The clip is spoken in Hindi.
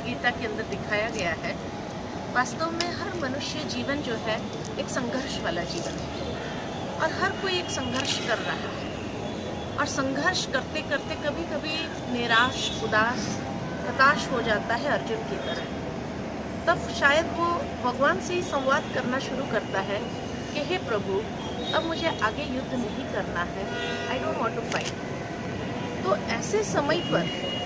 भगवत गीता के अंदर दिखाया गया है, वास्तव में हर मनुष्य जीवन जो है, एक संघर्ष वाला जीवन है। और हर कोई एक संघर्ष कर रहा है। और संघर्ष करते करते कभी कभी निराश, उदास, हताश हो जाता है अर्जुन की तरह। तब शायद वो भगवान से ही संवाद करना शुरू करता है कि, हे प्रभु, अब मुझे आगे युद्ध नहीं करना है। I don't want to fight तो ऐसे समय पर